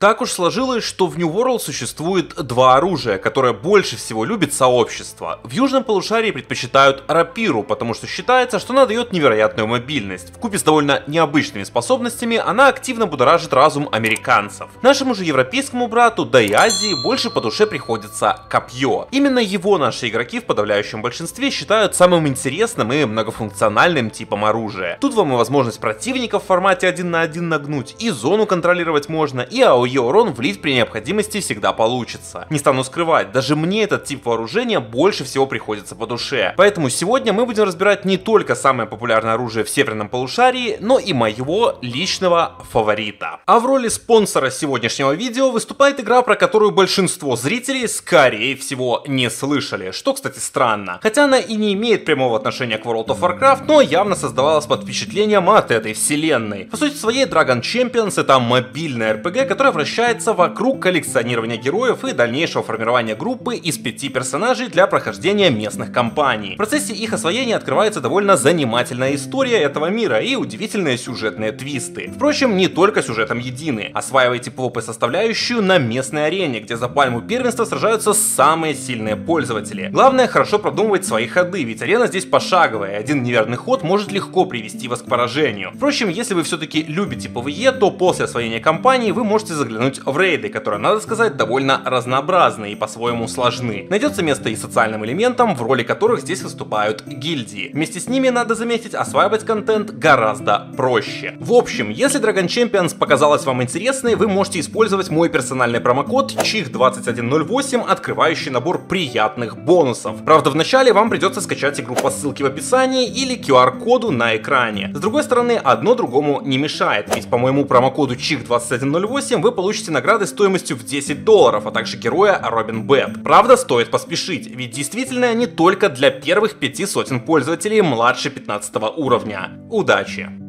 Так уж сложилось, что в New World существует два оружия, которое больше всего любит сообщество. В южном полушарии предпочитают рапиру, потому что считается, что она дает невероятную мобильность. В купе с довольно необычными способностями она активно будоражит разум американцев. Нашему же европейскому брату, да и Азии, больше по душе приходится копье. Именно его наши игроки в подавляющем большинстве считают самым интересным и многофункциональным типом оружия. Тут вам и возможность противника в формате 1 на 1 нагнуть, и зону контролировать можно, и АОЕ ее урон влить при необходимости всегда получится. Не стану скрывать, даже мне этот тип вооружения больше всего приходится по душе. Поэтому сегодня мы будем разбирать не только самое популярное оружие в северном полушарии, но и моего личного фаворита. А в роли спонсора сегодняшнего видео выступает игра, про которую большинство зрителей скорее всего не слышали, что кстати странно. Хотя она и не имеет прямого отношения к World of Warcraft, но явно создавалась под впечатлением от этой вселенной. По сути своей Dragon Champions это мобильная RPG, которая вращается вокруг коллекционирования героев и дальнейшего формирования группы из пяти персонажей для прохождения местных кампаний. В процессе их освоения открывается довольно занимательная история этого мира и удивительные сюжетные твисты. Впрочем, не только сюжетом едины. Осваивайте PvP составляющую на местной арене, где за пальму первенства сражаются самые сильные пользователи. Главное хорошо продумывать свои ходы, ведь арена здесь пошаговая, один неверный ход может легко привести вас к поражению. Впрочем, если вы все-таки любите PvE, то после освоения кампании вы можете заглянуть заглянуть в рейды, которые, надо сказать, довольно разнообразны и по-своему сложны. Найдется место и социальным элементам, в роли которых здесь выступают гильдии. Вместе с ними, надо заметить, осваивать контент гораздо проще. В общем, если Dragon Champions показалась вам интересной, вы можете использовать мой персональный промокод CHIH2108, открывающий набор приятных бонусов. Правда, вначале вам придется скачать игру по ссылке в описании или QR-коду на экране. С другой стороны, одно другому не мешает, ведь по моему промокоду CHIH2108 вы получите награды стоимостью в 10 долларов, а также героя Робин Бэт. Правда, стоит поспешить, ведь действительно они только для первых пяти сотен пользователей младше 15 уровня. Удачи!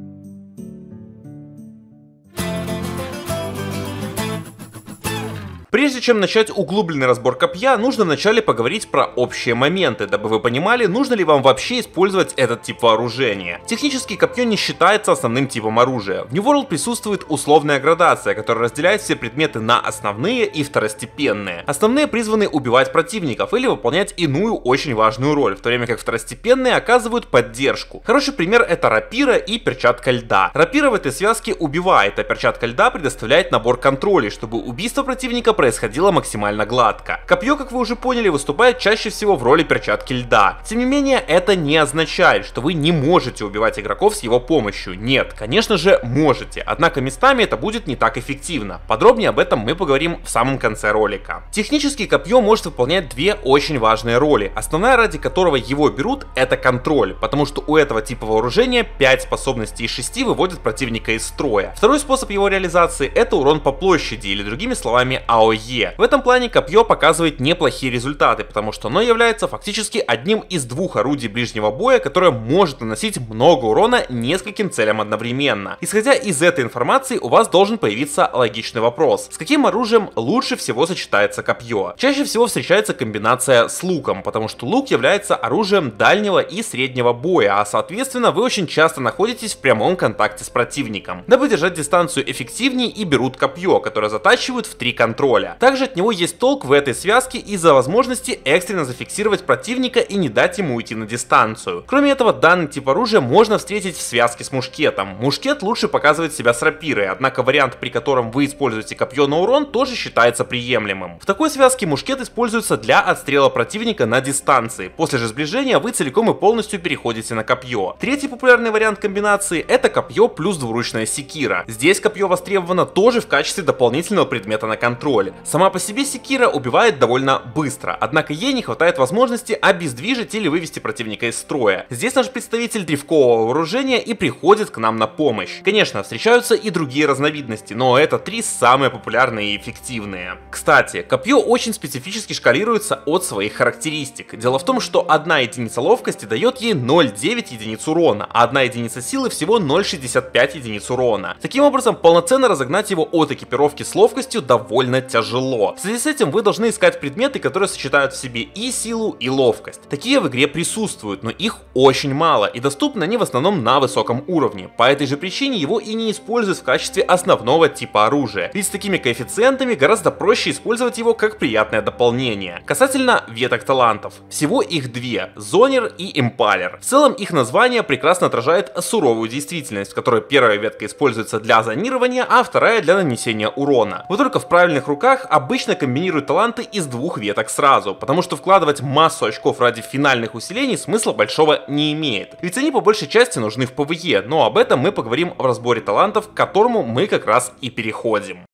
Прежде чем начать углубленный разбор копья, нужно вначале поговорить про общие моменты, дабы вы понимали, нужно ли вам вообще использовать этот тип вооружения. Технически копье не считается основным типом оружия. В New World присутствует условная градация, которая разделяет все предметы на основные и второстепенные. Основные призваны убивать противников или выполнять иную очень важную роль, в то время как второстепенные оказывают поддержку. Хороший пример это рапира и перчатка льда. Рапира в этой связке убивает, а перчатка льда предоставляет набор контролей, чтобы убийство противника происходило максимально гладко. Копье, как вы уже поняли, выступает чаще всего в роли перчатки льда. Тем не менее, это не означает, что вы не можете убивать игроков с его помощью. Нет, конечно же, можете. Однако местами это будет не так эффективно. Подробнее об этом мы поговорим в самом конце ролика. Технически копье может выполнять две очень важные роли. Основная, ради которого его берут, это контроль, потому что у этого типа вооружения 5 способностей из 6 выводят противника из строя. Второй способ его реализации это урон по площади или другими словами АО АОЕ. В этом плане копье показывает неплохие результаты, потому что оно является фактически одним из двух орудий ближнего боя, которое может наносить много урона нескольким целям одновременно. Исходя из этой информации, у вас должен появиться логичный вопрос. С каким оружием лучше всего сочетается копье? Чаще всего встречается комбинация с луком, потому что лук является оружием дальнего и среднего боя, а соответственно вы очень часто находитесь в прямом контакте с противником. Дабы держать дистанцию эффективнее и берут копье, которое затачивают в три контроля поля. Также от него есть толк в этой связке из-за возможности экстренно зафиксировать противника и не дать ему уйти на дистанцию. Кроме этого, данный тип оружия можно встретить в связке с мушкетом. Мушкет лучше показывает себя с рапирой, однако вариант, при котором вы используете копье на урон, тоже считается приемлемым. В такой связке мушкет используется для отстрела противника на дистанции. После же сближения вы целиком и полностью переходите на копье. Третий популярный вариант комбинации это копье плюс двуручная секира. Здесь копье востребовано тоже в качестве дополнительного предмета на контроль роли. Сама по себе секира убивает довольно быстро, однако ей не хватает возможности обездвижить или вывести противника из строя. Здесь наш представитель древкового вооружения и приходит к нам на помощь. Конечно, встречаются и другие разновидности, но это три самые популярные и эффективные. Кстати, копье очень специфически шкалируется от своих характеристик. Дело в том, что одна единица ловкости дает ей 0,9 единиц урона, а одна единица силы всего 0,65 единиц урона. Таким образом, полноценно разогнать его от экипировки с ловкостью довольно тяжело тяжело. В связи с этим вы должны искать предметы, которые сочетают в себе и силу, и ловкость. Такие в игре присутствуют, но их очень мало, и доступны они в основном на высоком уровне. По этой же причине его и не используют в качестве основного типа оружия, ведь с такими коэффициентами гораздо проще использовать его как приятное дополнение. Касательно веток талантов. Всего их две, Зонер и Импалер. В целом их название прекрасно отражает суровую действительность, в которой первая ветка используется для зонирования, а вторая для нанесения урона. Вот только в правильных руках обычно комбинируют таланты из двух веток сразу, потому что вкладывать массу очков ради финальных усилений смысла большого не имеет. Ведь они по большей части нужны в PvE, но об этом мы поговорим в разборе талантов, к которому мы как раз и переходим.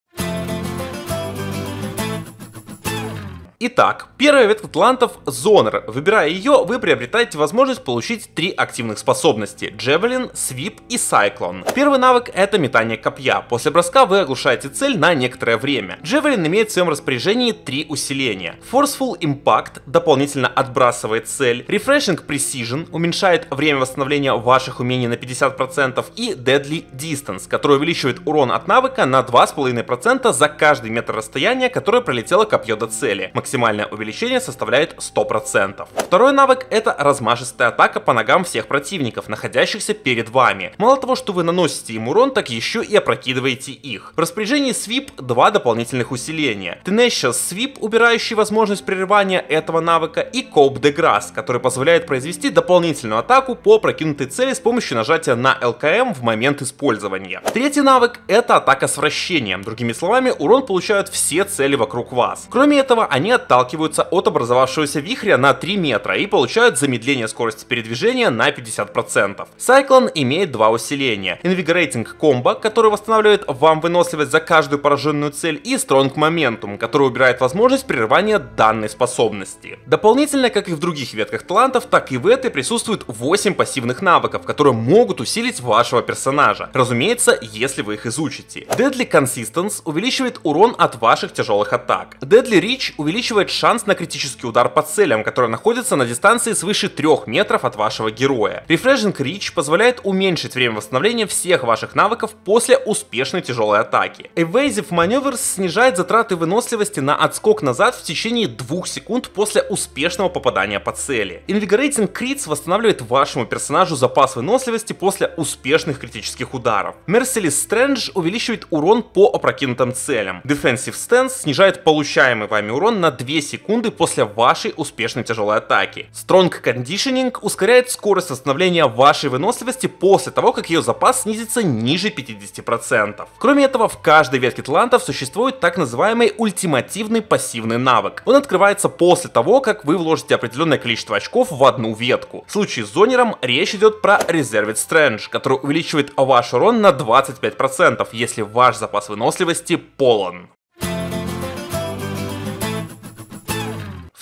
Итак, первая ветка талантов Зонер. Выбирая ее, вы приобретаете возможность получить три активных способности – Javelin, Sweep и Cyclone. Первый навык – это метание копья. После броска вы оглушаете цель на некоторое время. Javelin имеет в своем распоряжении три усиления. Forceful Impact дополнительно отбрасывает цель. Refreshing Precision уменьшает время восстановления ваших умений на 50% и Deadly Distance, который увеличивает урон от навыка на 2,5% за каждый метр расстояния, которое пролетело копье до цели. Максимально максимальное увеличение составляет 100%. Второй навык это размашистая атака по ногам всех противников, находящихся перед вами. Мало того, что вы наносите им урон, так еще и опрокидываете их. В распоряжении Sweep два дополнительных усиления. Tenacious Sweep, убирающий возможность прерывания этого навыка, и Cope de Grass, который позволяет произвести дополнительную атаку по прокинутой цели с помощью нажатия на ЛКМ в момент использования. Третий навык это атака с вращением. Другими словами, урон получают все цели вокруг вас. Кроме этого, они отталкиваются от образовавшегося вихря на 3 метра и получают замедление скорости передвижения на 50%. Cyclone имеет два усиления. Invigorating Combo, который восстанавливает вам выносливость за каждую пораженную цель, и Strong Momentum, который убирает возможность прерывания данной способности. Дополнительно, как и в других ветках талантов, так и в этой присутствует 8 пассивных навыков, которые могут усилить вашего персонажа. Разумеется, если вы их изучите. Deadly Consistence увеличивает урон от ваших тяжелых атак. Deadly Reach увеличивает увеличивает шанс на критический удар по целям, которые находятся на дистанции свыше 3 метров от вашего героя. Refreshing Reach позволяет уменьшить время восстановления всех ваших навыков после успешной тяжелой атаки. Evasive Maneuvers снижает затраты выносливости на отскок назад в течение 2 секунд после успешного попадания по цели. Invigorating Crits восстанавливает вашему персонажу запас выносливости после успешных критических ударов. Merciless Strange увеличивает урон по опрокинутым целям. Defensive Stance снижает получаемый вами урон на 2 секунды после вашей успешной тяжелой атаки. Strong Conditioning ускоряет скорость восстановления вашей выносливости после того, как ее запас снизится ниже 50%. Кроме этого, в каждой ветке талантов существует так называемый ультимативный пассивный навык. Он открывается после того, как вы вложите определенное количество очков в одну ветку. В случае с зонером речь идет про Reserved Strange, который увеличивает ваш урон на 25%, если ваш запас выносливости полон.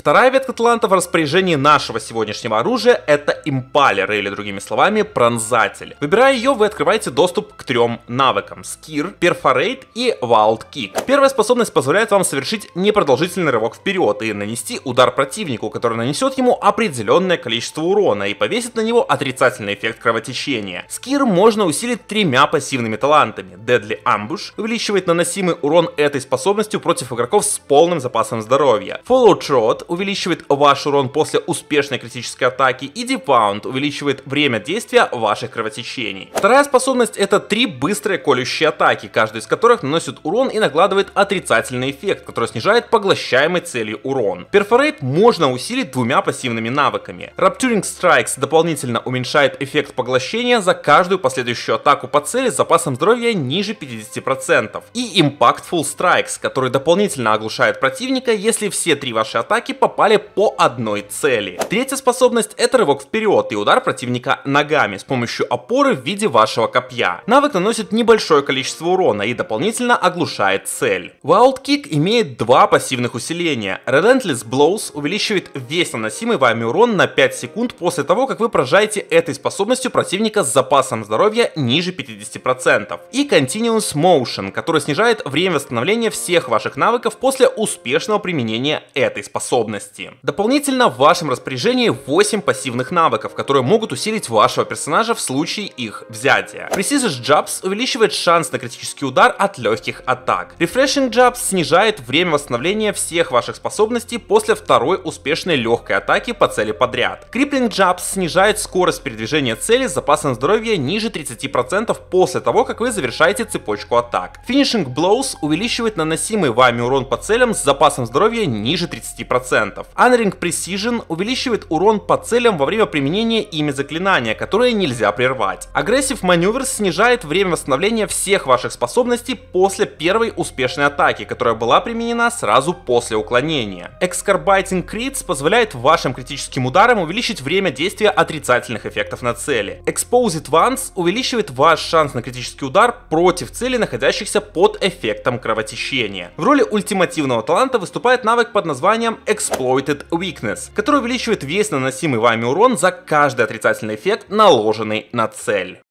Вторая ветка таланта в распоряжении нашего сегодняшнего оружия это импалер, или другими словами, пронзатель. Выбирая ее, вы открываете доступ к трем навыкам. Скир, Perforate и Wild Kick. Первая способность позволяет вам совершить непродолжительный рывок вперед и нанести удар противнику, который нанесет ему определенное количество урона и повесит на него отрицательный эффект кровотечения. Скир можно усилить тремя пассивными талантами. Deadly Ambush увеличивает наносимый урон этой способностью против игроков с полным запасом здоровья. Follow Trot увеличивает ваш урон после успешной критической атаки, и Depound увеличивает время действия ваших кровотечений. Вторая способность это три быстрые колющие атаки, каждая из которых наносит урон и накладывает отрицательный эффект, который снижает поглощаемый целью урон. Perforate можно усилить двумя пассивными навыками. Rapturing Strikes дополнительно уменьшает эффект поглощения за каждую последующую атаку по цели с запасом здоровья ниже 50%. И Impactful Strikes, который дополнительно оглушает противника, если все три ваши атаки попали по одной цели. Третья способность это рывок вперед и удар противника ногами с помощью опоры в виде вашего копья. Навык наносит небольшое количество урона и дополнительно оглушает цель. Wild Kick имеет два пассивных усиления. Relentless Blows увеличивает весь наносимый вами урон на 5 секунд после того, как вы поражаете этой способностью противника с запасом здоровья ниже 50%. И Continuous Motion, который снижает время восстановления всех ваших навыков после успешного применения этой способности способности. Дополнительно в вашем распоряжении 8 пассивных навыков, которые могут усилить вашего персонажа в случае их взятия. Precision Jabs увеличивает шанс на критический удар от легких атак. Refreshing Jabs снижает время восстановления всех ваших способностей после второй успешной легкой атаки по цели подряд. Crippling Jabs снижает скорость передвижения цели с запасом здоровья ниже 30% после того, как вы завершаете цепочку атак. Finishing Blows увеличивает наносимый вами урон по целям с запасом здоровья ниже 30%. Unring Precision увеличивает урон по целям во время применения ими заклинания, которое нельзя прервать. Aggressive Maneuvers снижает время восстановления всех ваших способностей после первой успешной атаки, которая была применена сразу после уклонения. Excarbiting Crits позволяет вашим критическим ударам увеличить время действия отрицательных эффектов на цели. Exposed Ones увеличивает ваш шанс на критический удар против целей, находящихся под эффектом кровотечения. В роли ультимативного таланта выступает навык под названием Exploited Weakness, который увеличивает весь наносимый вами урон за каждый отрицательный эффект, наложенный на цель.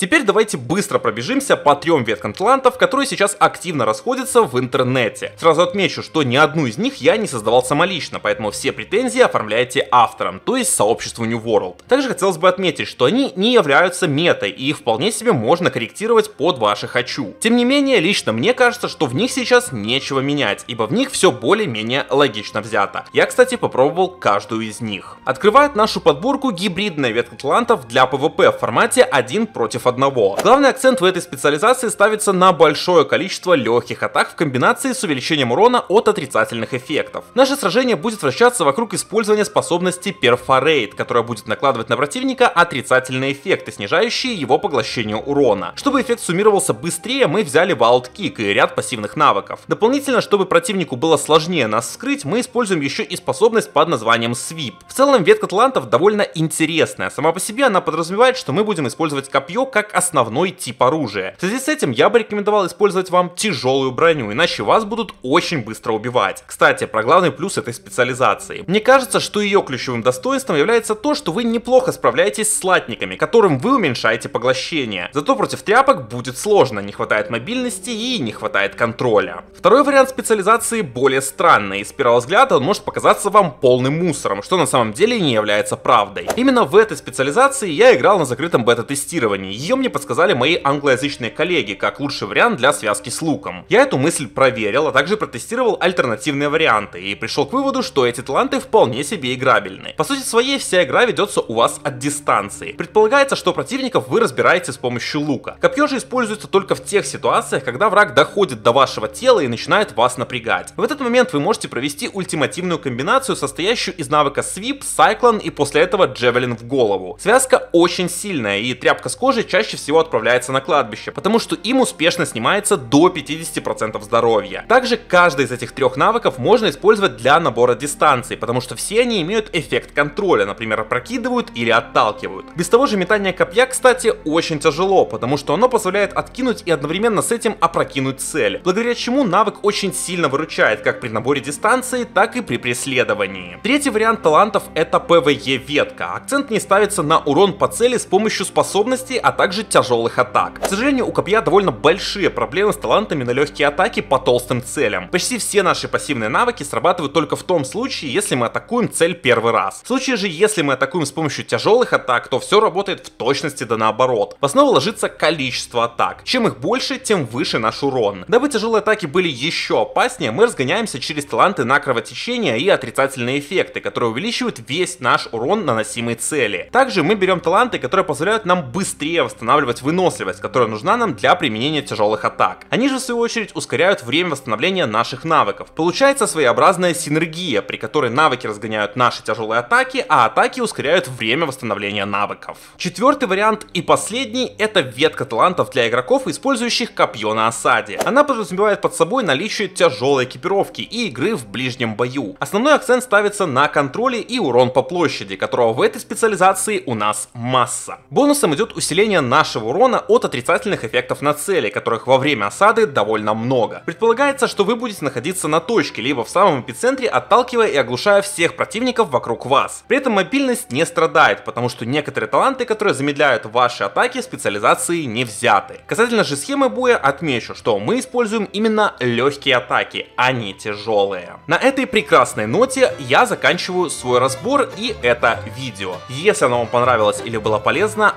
Теперь давайте быстро пробежимся по трем веткам талантов, которые сейчас активно расходятся в интернете. Сразу отмечу, что ни одну из них я не создавал самолично, поэтому все претензии оформляйте авторам, то есть сообществу New World. Также хотелось бы отметить, что они не являются метой, и их вполне себе можно корректировать под ваши хочу. Тем не менее, лично мне кажется, что в них сейчас нечего менять, ибо в них все более-менее логично взято. Я, кстати, попробовал каждую из них. Открывает нашу подборку гибридная ветка талантов для PvP в формате 1 против одного. Главный акцент в этой специализации ставится на большое количество легких атак в комбинации с увеличением урона от отрицательных эффектов. Наше сражение будет вращаться вокруг использования способности Perforate, которая будет накладывать на противника отрицательные эффекты, снижающие его поглощение урона. Чтобы эффект суммировался быстрее, мы взяли Wild Kick и ряд пассивных навыков. Дополнительно, чтобы противнику было сложнее нас скрыть, мы используем еще и способность под названием Sweep. В целом, ветка талантов довольно интересная. Сама по себе она подразумевает, что мы будем использовать копье как основной тип оружия. В связи с этим я бы рекомендовал использовать вам тяжелую броню, иначе вас будут очень быстро убивать. Кстати, про главный плюс этой специализации. Мне кажется, что ее ключевым достоинством является то, что вы неплохо справляетесь с латниками, которым вы уменьшаете поглощение. Зато против тряпок будет сложно, не хватает мобильности и не хватает контроля. Второй вариант специализации более странный, и с первого взгляда он может показаться вам полным мусором, что на самом деле не является правдой. Именно в этой специализации я играл на закрытом бета-тестировании, ее мне подсказали мои англоязычные коллеги, как лучший вариант для связки с луком. Я эту мысль проверил, а также протестировал альтернативные варианты и пришел к выводу, что эти таланты вполне себе играбельны. По сути своей, вся игра ведется у вас от дистанции. Предполагается, что противников вы разбираете с помощью лука. Копье же используется только в тех ситуациях, когда враг доходит до вашего тела и начинает вас напрягать. В этот момент вы можете провести ультимативную комбинацию, состоящую из навыка Sweep, Cyclone и после этого Javelin в голову. Связка очень сильная и тряпка с кожей чаще чаще всего отправляется на кладбище, потому что им успешно снимается до 50% здоровья. Также каждый из этих трех навыков можно использовать для набора дистанции, потому что все они имеют эффект контроля, например, опрокидывают или отталкивают. Без того же метание копья, кстати, очень тяжело, потому что оно позволяет откинуть и одновременно с этим опрокинуть цель, благодаря чему навык очень сильно выручает как при наборе дистанции, так и при преследовании. Третий вариант талантов это PvE ветка. Акцент не ставится на урон по цели с помощью способностей, а также также тяжелых атак. К сожалению, у копья довольно большие проблемы с талантами на легкие атаки по толстым целям. Почти все наши пассивные навыки срабатывают только в том случае, если мы атакуем цель первый раз. В случае же, если мы атакуем с помощью тяжелых атак, то все работает в точности да наоборот. В основу ложится количество атак. Чем их больше, тем выше наш урон. Дабы тяжелые атаки были еще опаснее, мы разгоняемся через таланты на кровотечение и отрицательные эффекты, которые увеличивают весь наш урон наносимой цели. Также мы берем таланты, которые позволяют нам быстрее восстанавливать выносливость, которая нужна нам для применения тяжелых атак. Они же в свою очередь ускоряют время восстановления наших навыков. Получается своеобразная синергия, при которой навыки разгоняют наши тяжелые атаки, а атаки ускоряют время восстановления навыков. Четвертый вариант и последний это ветка талантов для игроков, использующих копье на осаде. Она подразумевает под собой наличие тяжелой экипировки и игры в ближнем бою. Основной акцент ставится на контроле и урон по площади, которого в этой специализации у нас масса. Бонусом идет усиление увеличение нашего урона от отрицательных эффектов на цели, которых во время осады довольно много. Предполагается, что вы будете находиться на точке, либо в самом эпицентре, отталкивая и оглушая всех противников вокруг вас. При этом мобильность не страдает, потому что некоторые таланты, которые замедляют ваши атаки, специализации не взяты. Касательно же схемы боя, отмечу, что мы используем именно легкие атаки, а не тяжелые. На этой прекрасной ноте я заканчиваю свой разбор и это видео. Если оно вам понравилось или было полезно,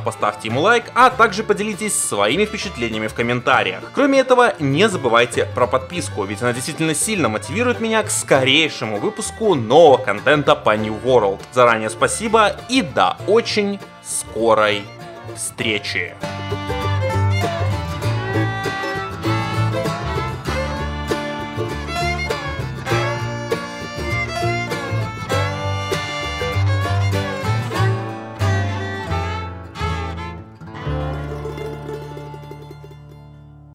поставьте ему лайк, а также поделитесь своими впечатлениями в комментариях. Кроме этого, не забывайте про подписку, ведь она действительно сильно мотивирует меня к скорейшему выпуску нового контента по New World. Заранее спасибо и до очень скорой встречи.